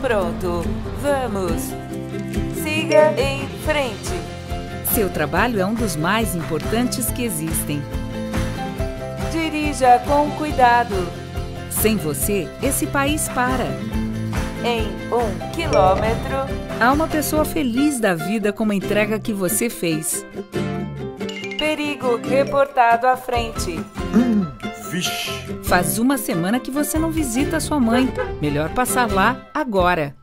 pronto. Vamos. Siga em frente. Seu trabalho é um dos mais importantes que existem. Dirija com cuidado. Sem você, esse país para. Em um quilômetro, Há uma pessoa feliz da vida com a entrega que você fez. perigo reportado à frente. Vixe. Faz uma semana que você não visita sua mãe. Melhor passar lá agora.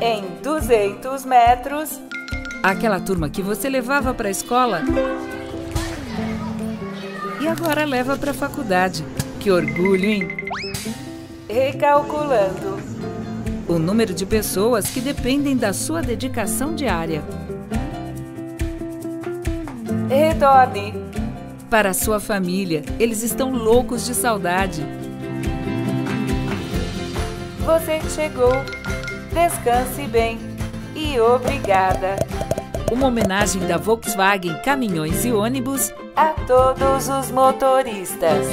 Em 200 metros, Aquela turma que você levava para a escola e agora leva para a faculdade. Que orgulho, hein? recalculando. O número de pessoas que dependem da sua dedicação diária. Retorne. Para a sua família, eles estão loucos de saudade. Você chegou. Descanse bem. E obrigada Uma homenagem da Volkswagen Caminhões e Ônibus a todos os motoristas.